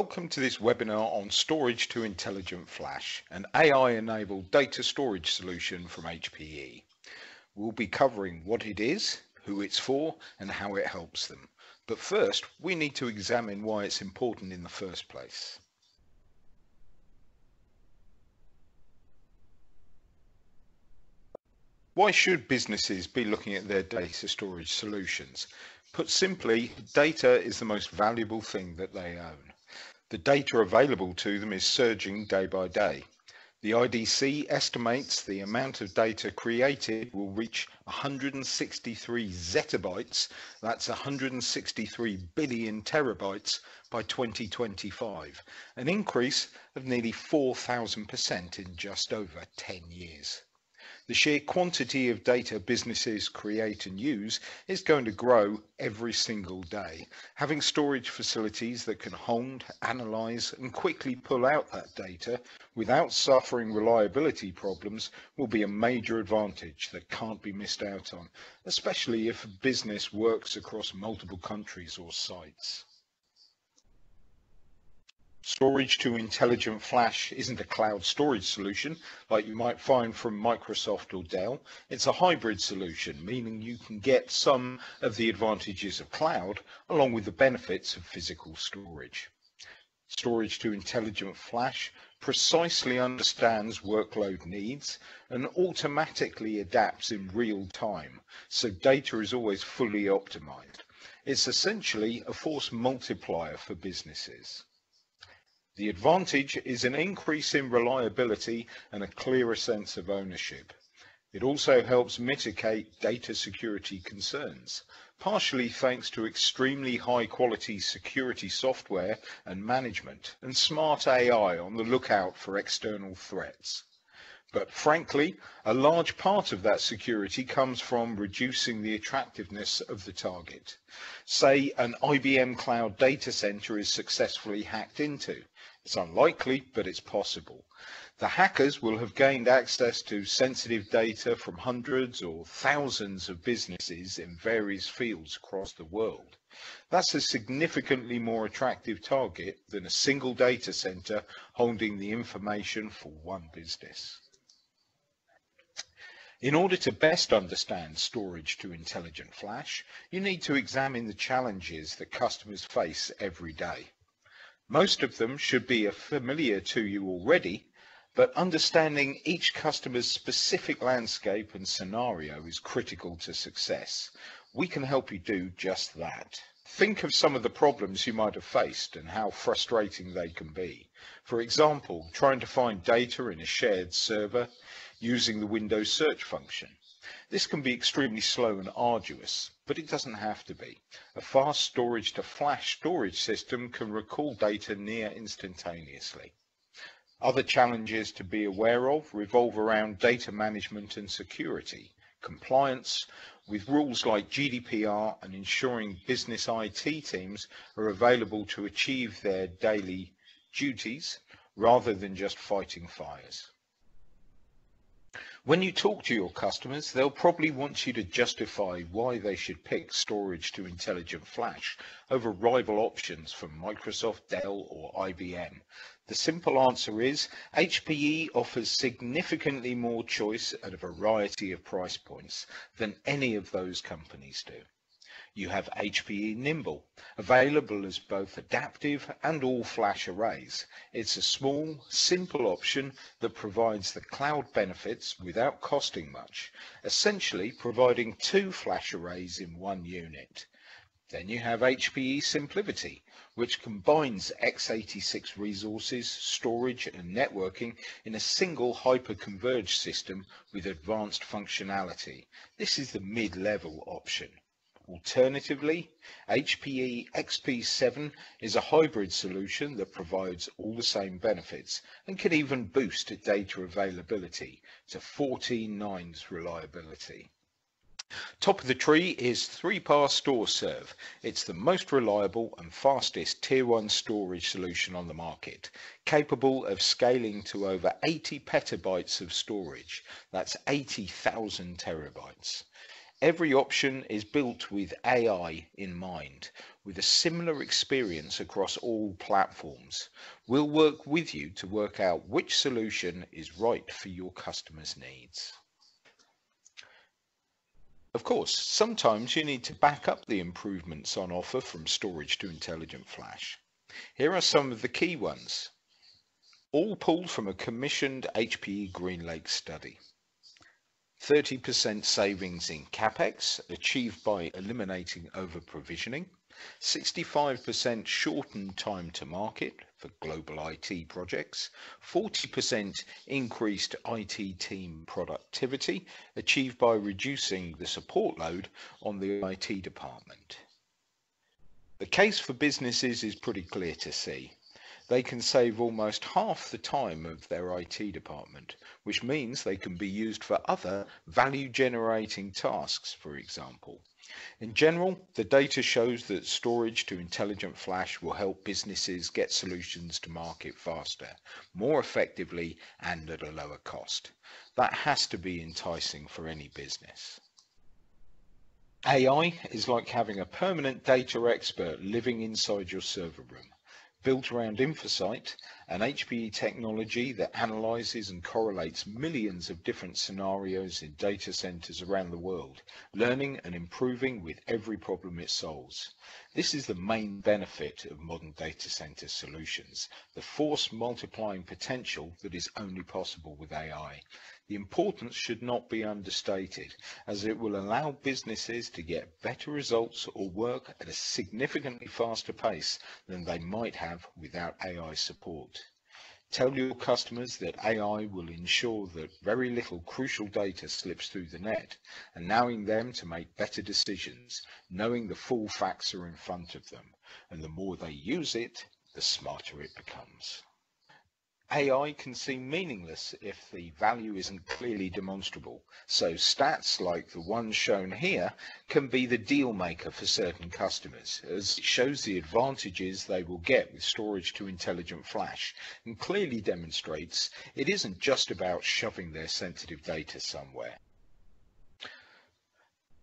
Welcome to this webinar on Storage to Intelligent Flash, an AI-enabled data storage solution from HPE. We'll be covering what it is, who it's for, and how it helps them. But first, we need to examine why it's important in the first place. Why should businesses be looking at their data storage solutions? Put simply, data is the most valuable thing that they own. The data available to them is surging day by day. The IDC estimates the amount of data created will reach 163 zettabytes, that's 163 billion terabytes by 2025, an increase of nearly 4,000% in just over 10 years. The sheer quantity of data businesses create and use is going to grow every single day. Having storage facilities that can hold, analyze and quickly pull out that data without suffering reliability problems will be a major advantage that can't be missed out on, especially if a business works across multiple countries or sites. Storage to intelligent flash isn't a cloud storage solution like you might find from Microsoft or Dell. It's a hybrid solution, meaning you can get some of the advantages of cloud along with the benefits of physical storage. Storage to intelligent flash precisely understands workload needs and automatically adapts in real time, so data is always fully optimized. It's essentially a force multiplier for businesses. The advantage is an increase in reliability and a clearer sense of ownership. It also helps mitigate data security concerns, partially thanks to extremely high quality security software and management and smart AI on the lookout for external threats. But frankly, a large part of that security comes from reducing the attractiveness of the target. Say an IBM cloud data center is successfully hacked into. It's unlikely, but it's possible. The hackers will have gained access to sensitive data from hundreds or thousands of businesses in various fields across the world. That's a significantly more attractive target than a single data center holding the information for one business. In order to best understand storage to intelligent flash, you need to examine the challenges that customers face every day. Most of them should be familiar to you already, but understanding each customer's specific landscape and scenario is critical to success. We can help you do just that. Think of some of the problems you might have faced and how frustrating they can be. For example, trying to find data in a shared server using the Windows search function. This can be extremely slow and arduous, but it doesn't have to be. A fast storage to flash storage system can recall data near instantaneously. Other challenges to be aware of revolve around data management and security, compliance with rules like GDPR and ensuring business IT teams are available to achieve their daily duties rather than just fighting fires. When you talk to your customers, they'll probably want you to justify why they should pick storage to intelligent flash over rival options from Microsoft, Dell or IBM. The simple answer is HPE offers significantly more choice at a variety of price points than any of those companies do you have HPE Nimble, available as both adaptive and all-flash arrays. It's a small, simple option that provides the cloud benefits without costing much, essentially providing two flash arrays in one unit. Then you have HPE SimpliVity, which combines x86 resources, storage and networking in a single hyper-converged system with advanced functionality. This is the mid-level option. Alternatively, HPE XP7 is a hybrid solution that provides all the same benefits and can even boost data availability to 14 nines reliability. Top of the tree is 3PAR StoreServ. It's the most reliable and fastest Tier 1 storage solution on the market, capable of scaling to over 80 petabytes of storage. That's 80,000 terabytes. Every option is built with AI in mind, with a similar experience across all platforms. We'll work with you to work out which solution is right for your customers' needs. Of course, sometimes you need to back up the improvements on offer from storage to intelligent flash. Here are some of the key ones, all pulled from a commissioned HPE GreenLake study. 30% savings in CapEx achieved by eliminating over-provisioning, 65% shortened time to market for global IT projects, 40% increased IT team productivity achieved by reducing the support load on the IT department. The case for businesses is pretty clear to see they can save almost half the time of their IT department, which means they can be used for other value generating tasks, for example. In general, the data shows that storage to intelligent flash will help businesses get solutions to market faster, more effectively, and at a lower cost. That has to be enticing for any business. AI is like having a permanent data expert living inside your server room built around InfoSight, an HPE technology that analyzes and correlates millions of different scenarios in data centers around the world, learning and improving with every problem it solves. This is the main benefit of modern data center solutions, the force multiplying potential that is only possible with AI. The importance should not be understated, as it will allow businesses to get better results or work at a significantly faster pace than they might have without AI support. Tell your customers that AI will ensure that very little crucial data slips through the net, allowing them to make better decisions, knowing the full facts are in front of them, and the more they use it, the smarter it becomes. AI can seem meaningless if the value isn't clearly demonstrable. So stats like the one shown here can be the deal maker for certain customers as it shows the advantages they will get with storage to intelligent flash and clearly demonstrates it isn't just about shoving their sensitive data somewhere.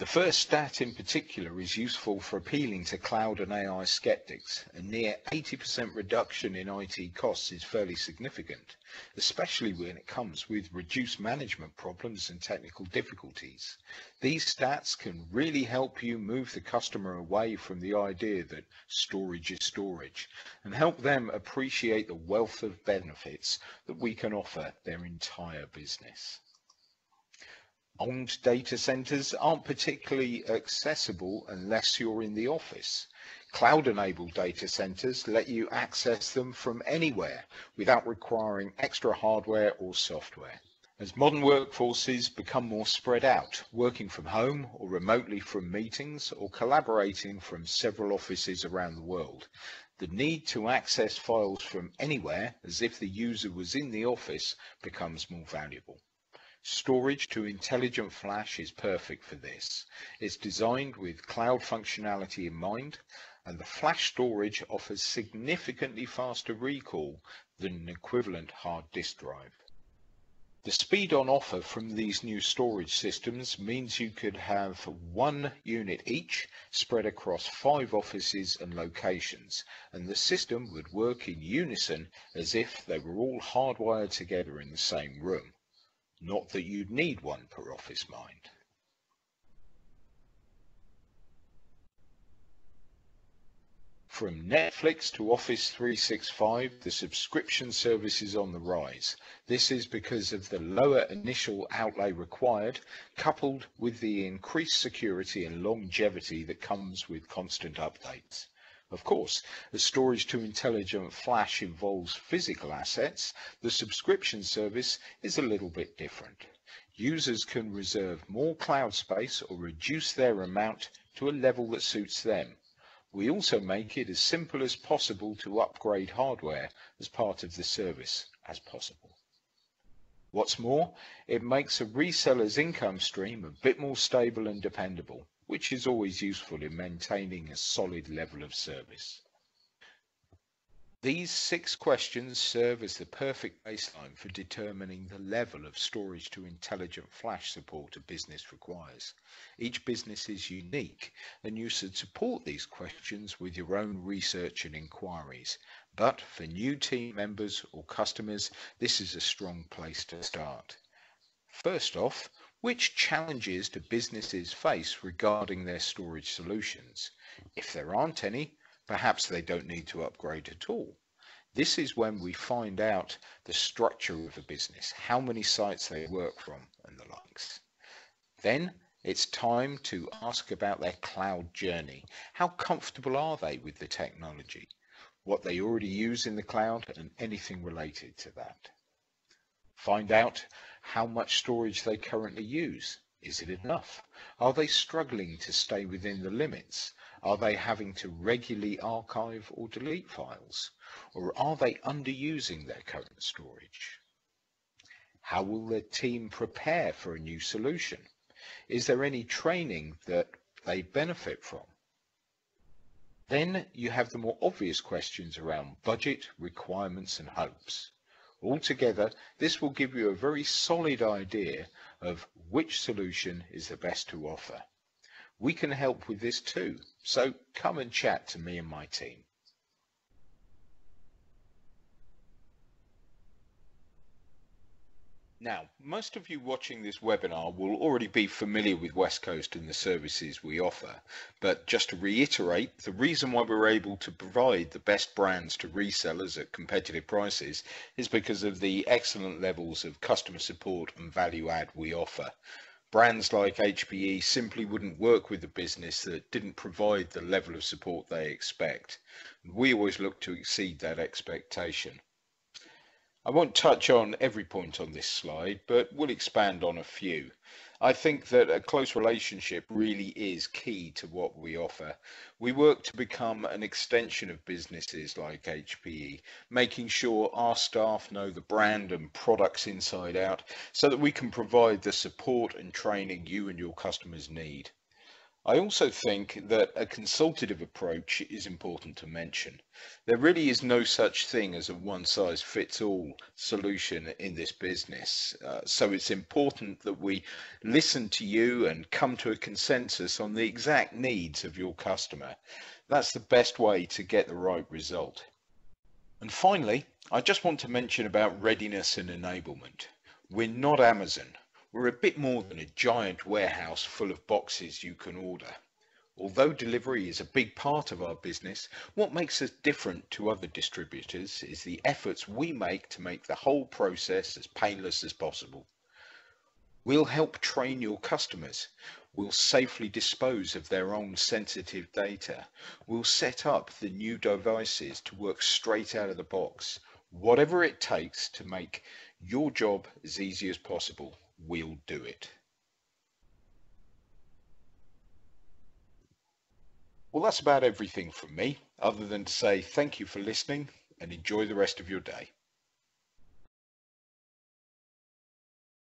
The first stat in particular is useful for appealing to cloud and AI skeptics. A near 80% reduction in IT costs is fairly significant, especially when it comes with reduced management problems and technical difficulties. These stats can really help you move the customer away from the idea that storage is storage and help them appreciate the wealth of benefits that we can offer their entire business. Owned data centers aren't particularly accessible unless you're in the office. Cloud-enabled data centers let you access them from anywhere without requiring extra hardware or software. As modern workforces become more spread out, working from home or remotely from meetings or collaborating from several offices around the world, the need to access files from anywhere as if the user was in the office becomes more valuable. Storage to intelligent flash is perfect for this. It's designed with cloud functionality in mind, and the flash storage offers significantly faster recall than an equivalent hard disk drive. The speed on offer from these new storage systems means you could have one unit each spread across five offices and locations, and the system would work in unison as if they were all hardwired together in the same room. Not that you'd need one per office mind. From Netflix to Office 365, the subscription service is on the rise. This is because of the lower initial outlay required, coupled with the increased security and longevity that comes with constant updates. Of course, as storage to intelligent flash involves physical assets, the subscription service is a little bit different. Users can reserve more cloud space or reduce their amount to a level that suits them. We also make it as simple as possible to upgrade hardware as part of the service as possible. What's more, it makes a reseller's income stream a bit more stable and dependable which is always useful in maintaining a solid level of service. These six questions serve as the perfect baseline for determining the level of storage to intelligent flash support a business requires. Each business is unique and you should support these questions with your own research and inquiries. But for new team members or customers, this is a strong place to start. First off, which challenges do businesses face regarding their storage solutions? If there aren't any, Perhaps they don't need to upgrade at all. This is when we find out the structure of a business, how many sites they work from and the likes. Then it's time to ask about their cloud journey. How comfortable are they with the technology? What they already use in the cloud and anything related to that. Find out how much storage they currently use. Is it enough? Are they struggling to stay within the limits? Are they having to regularly archive or delete files? Or are they underusing their current storage? How will their team prepare for a new solution? Is there any training that they benefit from? Then you have the more obvious questions around budget, requirements and hopes. Altogether, this will give you a very solid idea of which solution is the best to offer. We can help with this too, so come and chat to me and my team. Now, most of you watching this webinar will already be familiar with Westcoast and the services we offer, but just to reiterate, the reason why we're able to provide the best brands to resellers at competitive prices is because of the excellent levels of customer support and value add we offer. Brands like HPE simply wouldn't work with a business that didn't provide the level of support they expect. We always look to exceed that expectation. I won't touch on every point on this slide, but we'll expand on a few. I think that a close relationship really is key to what we offer. We work to become an extension of businesses like HPE, making sure our staff know the brand and products inside out so that we can provide the support and training you and your customers need. I also think that a consultative approach is important to mention. There really is no such thing as a one size fits all solution in this business. Uh, so it's important that we listen to you and come to a consensus on the exact needs of your customer. That's the best way to get the right result. And finally, I just want to mention about readiness and enablement. We're not Amazon. We're a bit more than a giant warehouse full of boxes you can order. Although delivery is a big part of our business, what makes us different to other distributors is the efforts we make to make the whole process as painless as possible. We'll help train your customers. We'll safely dispose of their own sensitive data. We'll set up the new devices to work straight out of the box. Whatever it takes to make your job as easy as possible we'll do it. Well, that's about everything from me, other than to say thank you for listening and enjoy the rest of your day.